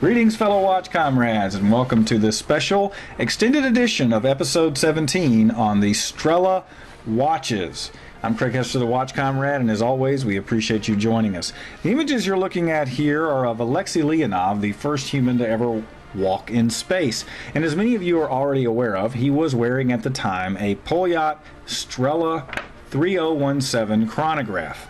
Greetings, fellow watch comrades, and welcome to this special extended edition of episode 17 on the Strela watches. I'm Craig Hester, the Watch Comrade, and as always, we appreciate you joining us. The images you're looking at here are of Alexei Leonov, the first human to ever walk in space. And as many of you are already aware of, he was wearing at the time a Poljot Strela 3017 chronograph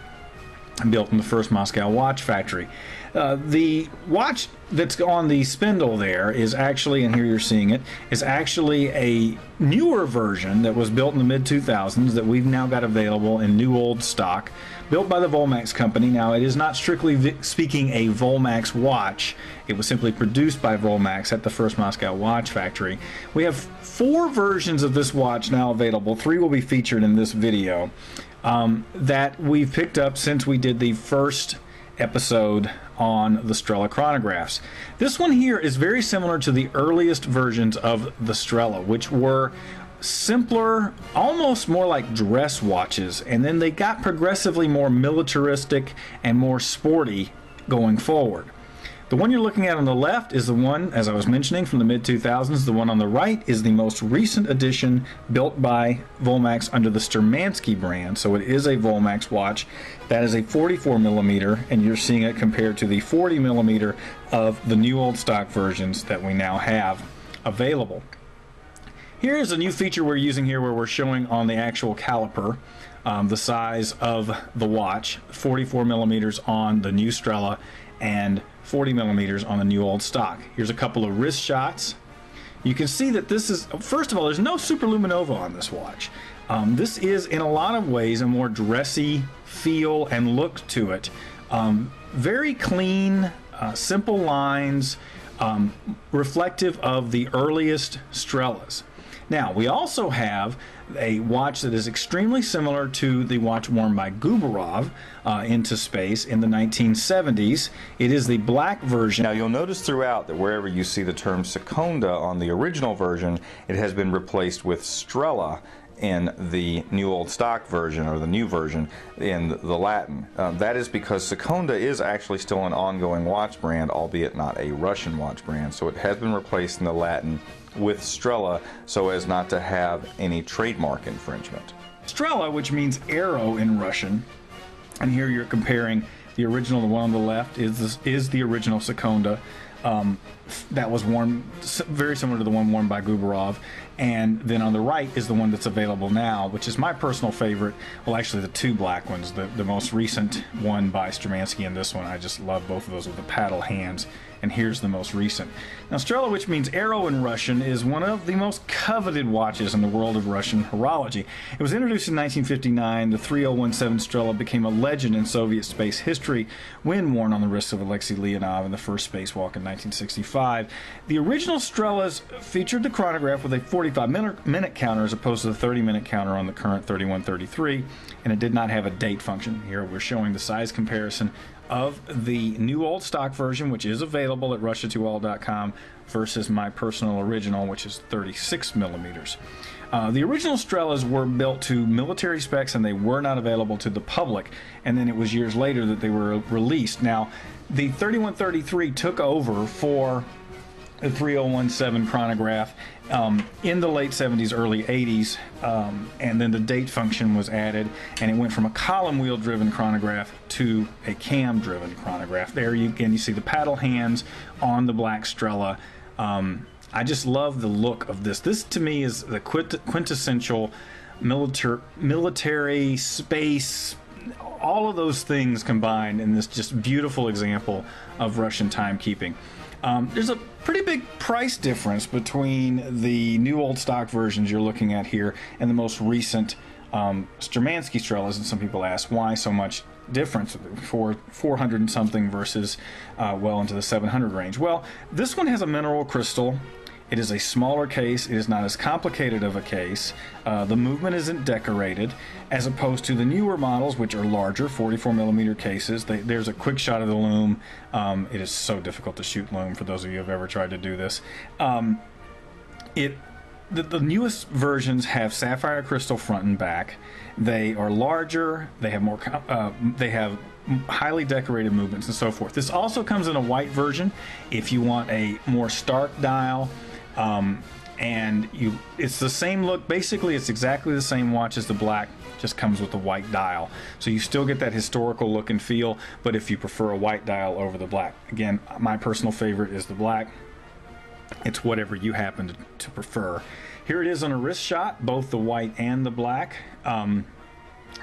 built in the first Moscow watch factory. Uh, the watch that's on the spindle there is actually, and here you're seeing it, is actually a newer version that was built in the mid 2000s that we've now got available in new old stock, built by the Volmax company. Now, it is not strictly speaking a Volmax watch, it was simply produced by Volmax at the first Moscow watch factory. We have four versions of this watch now available, three will be featured in this video. Um, that we've picked up since we did the first episode on the Strela chronographs. This one here is very similar to the earliest versions of the Strela, which were simpler, almost more like dress watches, and then they got progressively more militaristic and more sporty going forward. The one you're looking at on the left is the one, as I was mentioning, from the mid 2000s. The one on the right is the most recent edition built by Volmax under the Sturmanskie brand. So it is a Volmax watch. That is a 44 millimeter, and you're seeing it compared to the 40 millimeter of the new old stock versions that we now have available. Here is a new feature we're using here where we're showing on the actual caliper um, the size of the watch 44 millimeters on the new Strela and 40 millimeters on the new old stock. Here's a couple of wrist shots. You can see that this is, first of all, there's no superluminova on this watch. Um, this is, in a lot of ways, a more dressy feel and look to it. Um, very clean, uh, simple lines, um, reflective of the earliest Strelas. Now, we also have a watch that is extremely similar to the watch worn by Gubarev uh, into space in the 1970s. It is the black version. Now, you'll notice throughout that wherever you see the term Sekonda on the original version, it has been replaced with Strela in the new old stock version or the new version in the Latin. Um, that is because Sekonda is actually still an ongoing watch brand, albeit not a Russian watch brand. So it has been replaced in the Latin with Strela so as not to have any trademark infringement. Strela, which means arrow in Russian, and here you're comparing the original, the one on the left, is this, is the original Sekonda. Um, that was worn very similar to the one worn by Gubarev. And then on the right is the one that's available now, which is my personal favorite. Well, actually, the two black ones, the, the most recent one by Sturmanskie and this one, I just love both of those with the paddle hands and here's the most recent. Now, Strela, which means arrow in Russian, is one of the most coveted watches in the world of Russian horology. It was introduced in 1959. The 3017 Strela became a legend in Soviet space history when worn on the wrists of Alexei Leonov in the first spacewalk in 1965. The original Strelas featured the chronograph with a 45 minute counter as opposed to the 30 minute counter on the current 3133, and it did not have a date function. Here we're showing the size comparison of the new old stock version, which is available at russia2all.com, versus my personal original, which is 36 millimeters. Uh, the original Strelas were built to military specs and they were not available to the public. And then it was years later that they were released. Now, the 3133 took over for the 3017 chronograph um, in the late 70s, early 80s, um, and then the date function was added, and it went from a column wheel driven chronograph to a cam driven chronograph. There you again you see the paddle hands on the black Strela. Um, I just love the look of this. This to me is the quintessential military, military space all of those things combined in this just beautiful example of Russian timekeeping. Um, there's a pretty big price difference between the new old stock versions you're looking at here and the most recent um, Sturmanskie Strelas, and some people ask why so much difference for 400 and something versus uh, well into the 700 range. Well, this one has a mineral crystal it is a smaller case. It is not as complicated of a case. Uh, the movement isn't decorated, as opposed to the newer models, which are larger, 44 millimeter cases. They, there's a quick shot of the loom. Um, it is so difficult to shoot loom for those of you who have ever tried to do this. Um, it the, the, newest versions have sapphire crystal front and back. They are larger. They have more. Uh, they have highly decorated movements and so forth. This also comes in a white version if you want a more stark dial. Um, and you it's the same look basically it's exactly the same watch as the black just comes with a white dial. So you still get that historical look and feel but if you prefer a white dial over the black. Again my personal favorite is the black. It's whatever you happen to, to prefer. Here it is on a wrist shot both the white and the black. Um,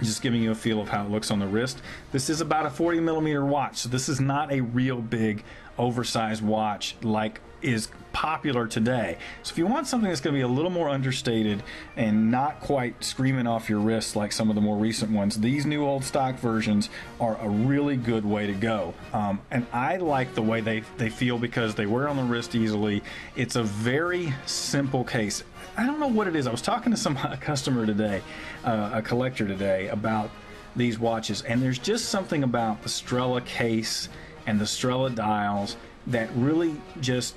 just giving you a feel of how it looks on the wrist. This is about a 40 millimeter watch so this is not a real big oversized watch like is popular today. So if you want something that's going to be a little more understated and not quite screaming off your wrist like some of the more recent ones, these new old stock versions are a really good way to go. Um, and I like the way they, they feel because they wear on the wrist easily. It's a very simple case. I don't know what it is. I was talking to some a customer today, uh, a collector today, about these watches, and there's just something about the Strela case and the Strela dials that really just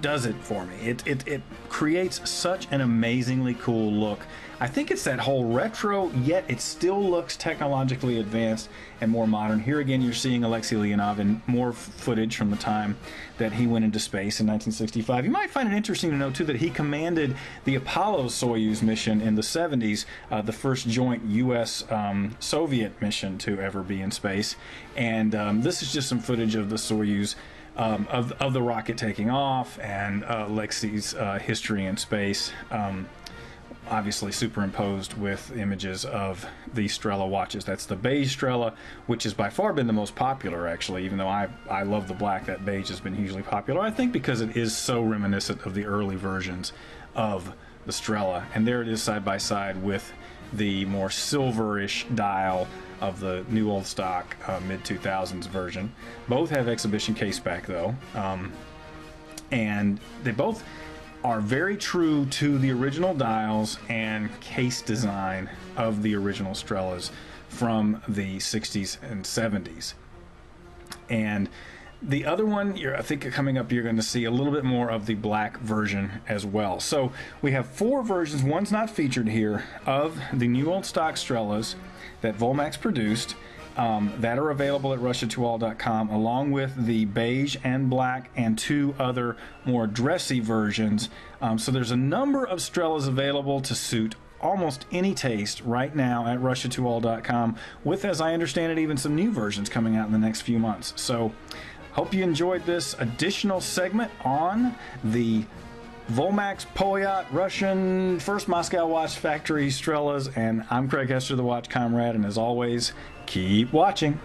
does it for me. It, it, it creates such an amazingly cool look. I think it's that whole retro, yet it still looks technologically advanced and more modern. Here again, you're seeing Alexei Leonov in more footage from the time that he went into space in 1965. You might find it interesting to know, too, that he commanded the Apollo Soyuz mission in the 70s, uh, the first joint U.S. Um, Soviet mission to ever be in space. And um, this is just some footage of the Soyuz um, of, of the rocket taking off and uh, Lexi's uh, history in space. Um, obviously superimposed with images of the Strela watches. That's the beige Strela, which has by far been the most popular, actually, even though I, I love the black, that beige has been hugely popular. I think because it is so reminiscent of the early versions of the Strela. And there it is side by side with the more silverish dial of the new old stock uh, mid 2000s version. Both have exhibition case back though, um, and they both are very true to the original dials and case design of the original Strelas from the 60s and 70s. And the other one, I think coming up, you're going to see a little bit more of the black version as well. So we have four versions. One's not featured here of the new old stock Strelas that Volmax produced. Um, that are available at russia2all.com, along with the beige and black and two other more dressy versions. Um, so there's a number of Strelas available to suit almost any taste right now at russia2all.com, with, as I understand it, even some new versions coming out in the next few months. So hope you enjoyed this additional segment on the Volmax, Poljot, Russian, First Moscow Watch Factory, Strelas, and I'm Craig Hester, the Watch Comrade, and as always, keep watching.